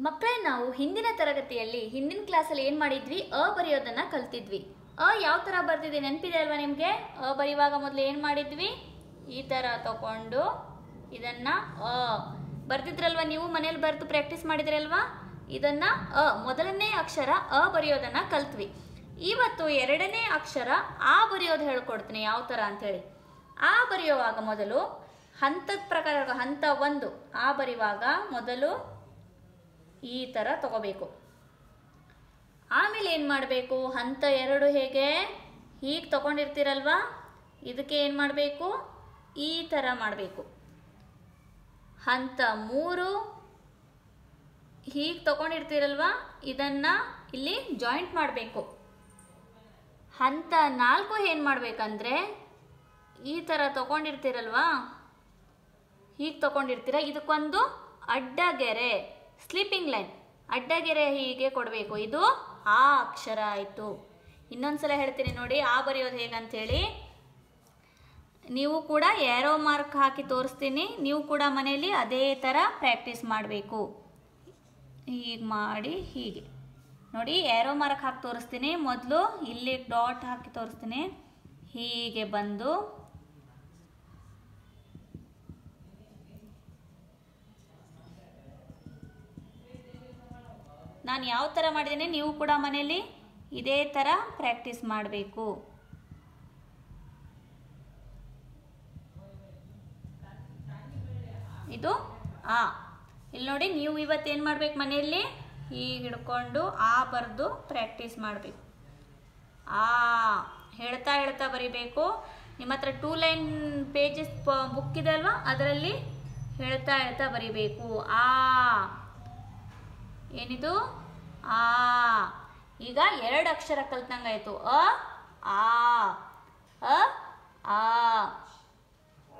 ಮಕ್ಕಳೇ, ನಾವು ಹಿಂದಿನ ತರಗತಿಯಲ್ಲಿ, ಹಿಂದಿನ ಕ್ಲಾಸಲ್ಲಿ ಏನು ಮಾಡಿದ್ವಿ? ಅ ಬರೆಯೋದನ್ನು ಕಲ್ತಿದ್ವಿ. ಅ ಯಾವ ಥರ ಬರ್ತಿದೆ ನೆನಪಿದೆ ಅಲ್ವಾ ನಿಮಗೆ? ಅ ಬರೆಯುವಾಗ ಮೊದಲು ಏನು ಮಾಡಿದ್ವಿ? ಈ ಥರ ತಗೊಂಡು ಇದನ್ನು ಅ. ಬರ್ತಿದ್ರಲ್ವಾ ನೀವು? ಮನೇಲಿ ಬರೆದು ಪ್ರಾಕ್ಟೀಸ್ ಮಾಡಿದ್ರಲ್ವಾ? ಇದನ್ನು ಅ. ಮೊದಲನೇ ಅಕ್ಷರ ಅ ಬರೆಯೋದನ್ನು ಕಲ್ತ್ವಿ. ಇವತ್ತು ಎರಡನೇ ಅಕ್ಷರ ಆ ಬರೆಯೋದು ಹೇಳ್ಕೊಡ್ತೀನಿ ಯಾವ ಥರ ಅಂಥೇಳಿ ಆ ಬರೆಯುವಾಗ ಮೊದಲು ಹಂತದ ಪ್ರಕಾರ ಹಂತ ಒಂದು ಆ ಬರೆಯುವಾಗ ಮೊದಲು ಈ ಥರ ತಗೋಬೇಕು. ಆಮೇಲೆ ಏನು ಮಾಡಬೇಕು? ಹಂತ ಎರಡು ಹೇಗೆ? ಹೀಗೆ ತಗೊಂಡಿರ್ತೀರಲ್ವಾ? ಇದಕ್ಕೆ ಏನು ಮಾಡಬೇಕು? ಈ ಥರ ಮಾಡಬೇಕು. ಹಂತ ಮೂರು ಹೀಗೆ ತಗೊಂಡಿರ್ತೀರಲ್ವಾ? ಇದನ್ನ ಇಲ್ಲಿ ಜಾಯಿಂಟ್ ಮಾಡಬೇಕು. ಹಂತ ನಾಲ್ಕು ಏನು ಮಾಡಬೇಕಂದ್ರೆ, ಈ ಥರ ತಗೊಂಡಿರ್ತೀರಲ್ವಾ? ಹೀಗೆ ತಗೊಂಡಿರ್ತೀರ. ಇದಕ್ಕೊಂದು ಅಡ್ಡಗೆರೆ. ಸ್ಲೀಪಿಂಗ್ ಲೈನ್ ಅಡ್ಡಗೆರೆ ಹೀಗೆ ಕೊಡಬೇಕು. ಇದು ಆ ಅಕ್ಷರ ಆಯಿತು. ಇನ್ನೊಂದ್ಸಲ ಹೇಳ್ತೀನಿ ನೋಡಿ, ಆ ಬರೆಯೋದು ಹೇಗಂತೇಳಿ. ನೀವು ಕೂಡ ಏರೋ ಮಾರ್ಕ್ ಹಾಕಿ ತೋರಿಸ್ತೀನಿ. ನೀವು ಕೂಡ ಮನೆಯಲ್ಲಿ ಅದೇ ಥರ ಪ್ರಾಕ್ಟೀಸ್ ಮಾಡಬೇಕು. ಹೀಗೆ ಮಾಡಿ ಹೀಗೆ. ನೋಡಿ ಏರೋ ಮಾರ್ಕ್ ಹಾಕಿ ತೋರಿಸ್ತೀನಿ. ಮೊದಲು ಇಲ್ಲಿ ಡಾಟ್ ಹಾಕಿ ತೋರಿಸ್ತೀನಿ. ಹೀಗೆ ಬಂದು ನಾನು ಯಾವ ಥರ ಮಾಡಿದ್ದೀನಿ, ನೀವು ಕೂಡ ಮನೆಯಲ್ಲಿ ಇದೇ ಥರ ಪ್ರಾಕ್ಟೀಸ್ ಮಾಡಬೇಕು. ಇದು ಆ. ಇಲ್ಲಿ ನೋಡಿ, ನೀವು ಇವತ್ತೇನು ಮಾಡ್ಬೇಕು ಮನೆಯಲ್ಲಿ? ಹೀಗೆ ಹಿಡ್ಕೊಂಡು ಆ ಬರೆದು ಪ್ರಾಕ್ಟೀಸ್ ಮಾಡಬೇಕು. ಆ. ಹೇಳ್ತಾ ಹೇಳ್ತಾ ಬರಿಬೇಕು. ನಿಮ್ಮ ಹತ್ರ ಟೂ ಲೈನ್ ಪೇಜಸ್ ಬುಕ್ ಇದೆ ಅಲ್ವಾ? ಅದರಲ್ಲಿ ಹೇಳ್ತಾ ಹೇಳ್ತಾ ಬರಿಬೇಕು. ಆ. ಏನಿದು? ಆ. ಈಗ ಎರಡು ಅಕ್ಷರ ಕಲ್ತಂಗಾಯ್ತು ಅ ಆ.